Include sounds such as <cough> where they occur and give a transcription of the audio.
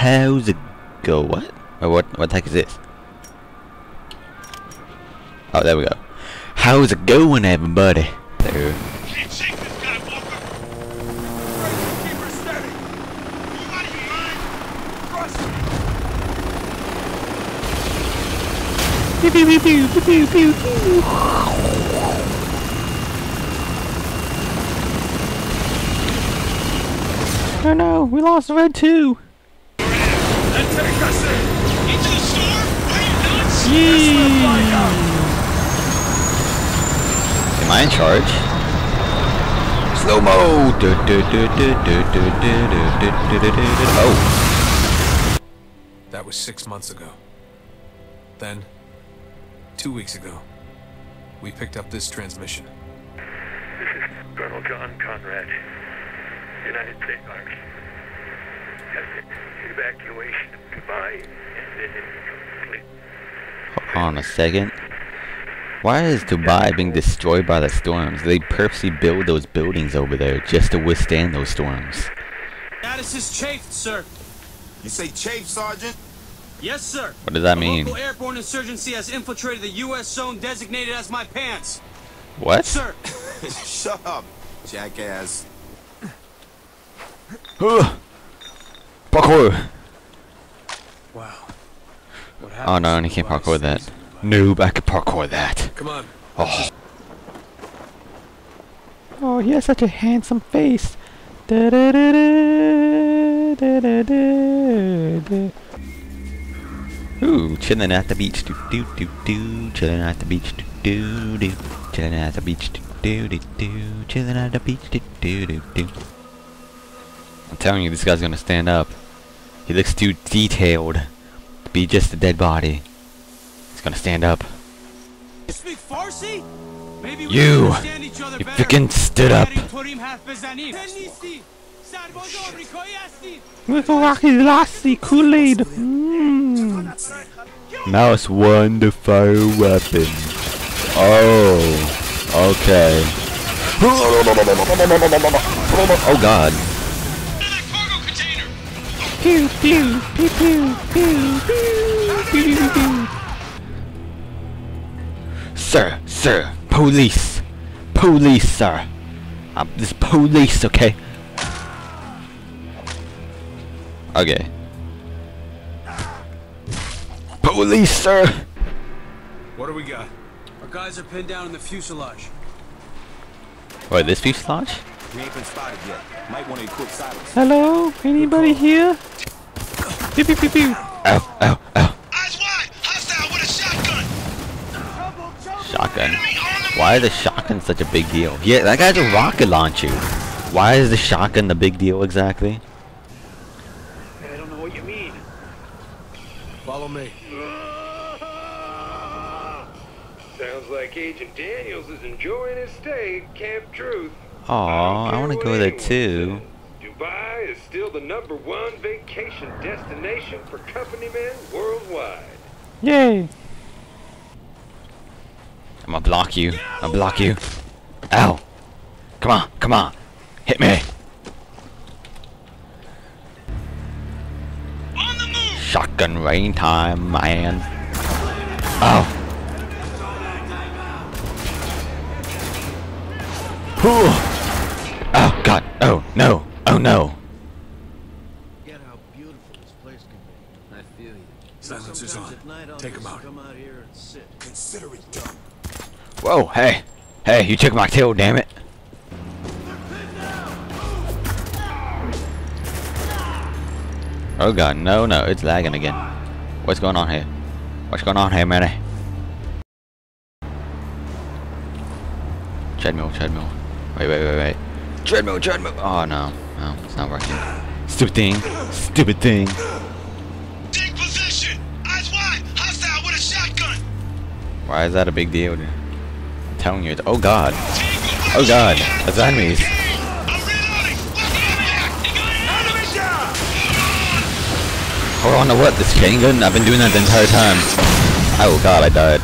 How's it go? What? Or what? What the heck is this? Oh, there we go. How's it going, everybody? There. Oh no, we lost Red 2! Am I in charge? Slow mo. Oh. That was six months ago. Then, two weeks ago, we picked up this transmission. This is Colonel John Konrad, United States Army. Evacuation, goodbye, ended in complete hold on a second. Why is Dubai being destroyed by the storms? They purposely build those buildings over there just to withstand those storms. Status is chafed, sir. You say chafe, Sergeant? Yes, sir. What does that A mean? local airborne insurgency has infiltrated the U.S. zone designated as my pants. What? Sir, <laughs> Shut up, jackass. Parkour! Wow. What Oh no, and he can't parkour that. Noob, I can parkour that. Come on. Oh. Oh, he has such a handsome face. Da-da-da-da, da-da-da-da. Ooh, chilling at the beach, do do do do. Chilling at the beach, do do do. Chilling at the beach, do do do do. Chilling at the beach, do do do do. I'm telling you, this guy's gonna stand up. He looks too detailed to be just a dead body. He's gonna stand up. You speak Farsi? Maybe we you! Understand each other you freaking stood up! Lassie Kool-Aid! Mm. Mouse wonderful weapon. Oh, okay. Oh god that cargo container. Pew pew pew pew pew pew pew pew. Sir, sir, police, police, sir. I'm this police, okay? Okay. Police, sir. What do we got? Our guys are pinned down in the fuselage. What, this fuselage? We ain't been spotted yet. Might want to equip silence. Hello? Anybody here? Pew pew pew pew. Ow, ow, ow. Eyes wide. Hostile with a shotgun. Shotgun. Enemy on the Why is the shotgun such a big deal? Yeah, that guy's a rocket launcher. Why is the shotgun the big deal exactly? I don't know what you mean. Follow me. Sounds like Agent Daniels is enjoying his stay at Camp Truth. Aw, I want to go there too. Dubai is still the number one vacation destination for company men worldwide. Yay! I'm gonna block you. I'll block you. Ow! Come on, come on. Hit me. On the move. Shotgun rain time, man. Oh. Oh god. Oh no. Oh no. Get how beautiful this place can be. I feel you. Silencers on. Sometimes at night, I'll Take 'em just out. Come out here and sit. Consider it done. Whoa, hey. Hey, you took my tail, damn it. Oh god, no, no, it's lagging again. What's going on here? What's going on here, man? Treadmill, treadmill. Wait, wait, wait, wait. Treadmill, treadmill. Oh no, no, it's not working. Stupid thing, stupid thing. Take position. Eyes wide. Hostile with a shotgun. Why is that a big deal? I'm telling you, it's, oh god. Oh god, that's enemies. I'm reloading. Enemy down. Hold on to what? This chain gun? I've been doing that the entire time. Oh god, I died.